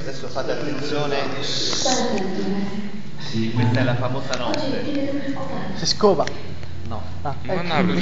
Adesso fate attenzione. Questa è la famosa notte. Si scova. No. Ah, Non ecco. apre,